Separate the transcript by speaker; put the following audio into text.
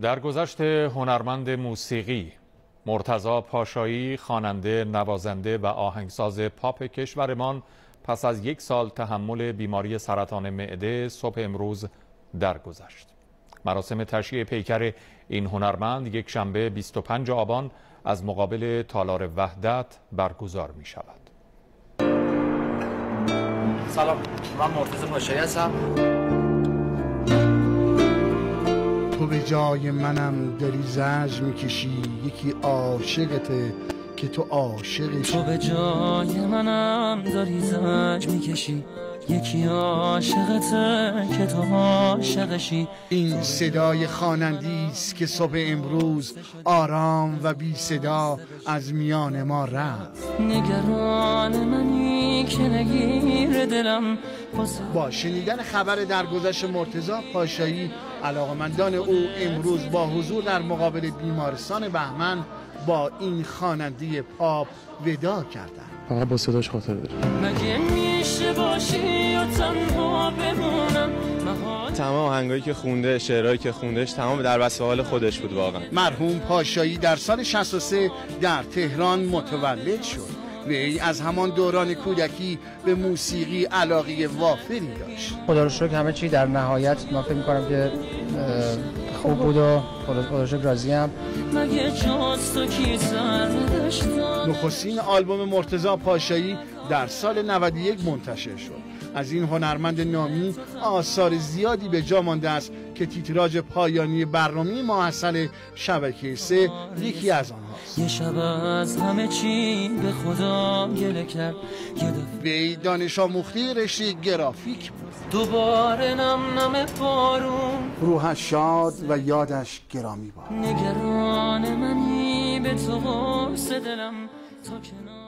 Speaker 1: در گذشت هنرمند موسیقی مرتزا پاشایی خواننده نوازنده و آهنگساز پاپ کشورمان پس از یک سال تحمل بیماری سرطان معده صبح امروز درگذشت. مراسم تشییع پیکر این هنرمند یک شنبه 25 آبان از مقابل تالار وحدت برگزار می شود.
Speaker 2: سلام من مرتضی پاشایی هستم.
Speaker 3: جای منم داری زج می‌کشی یکی عاشقته که تو عاشقی.
Speaker 4: تو به جای منم داری زج می‌کشی یکی عاشقته که تو عاشقشی.
Speaker 3: این صدای خوانندی است که صبح امروز آرام و بی صدا از میان ما رفت.
Speaker 4: نگران منی که نگیر دلم.
Speaker 3: با شنیدن خبر درگذشت مرتزا پاشایی علاقمندان او امروز با حضور در مقابل بیمارستان بهمن با این خواننده پاپ ودا کردند.
Speaker 5: فقط با صداش خاطر داره.
Speaker 4: مگه میشه باشی و تنها بمونم؟
Speaker 5: تمام آهنگایی که خونده شعرهایی که خوندهش تمام در حال خودش بود واقعا.
Speaker 3: مرحوم پاشایی در سال 63 در تهران متولد شد. از همان دوران کودکی به موسیقی علاقه وافری داشت.
Speaker 6: خدا رو شکر همه چی در نهایت من فکر می‌کنم که خوب بود و خدا رو شکر راضیم
Speaker 4: مگه جاست تو کی
Speaker 3: نخستین آلبوم مرتزا پاشایی در سال 91 منتشر شد. از این هنرمند نامی آثار زیادی به جا مانده است که تیتراژ پایانی برنامه ماحصل شبکه سه یکی از آنهاست.
Speaker 4: یه شب از همه چی به خدا گله کرد.
Speaker 3: وی دانش آموخته رشته گرافیک
Speaker 4: دوباره نم نم بارون
Speaker 3: روحش شاد و یادش گرامی باد.
Speaker 4: نگران منی به تو دلم. touching on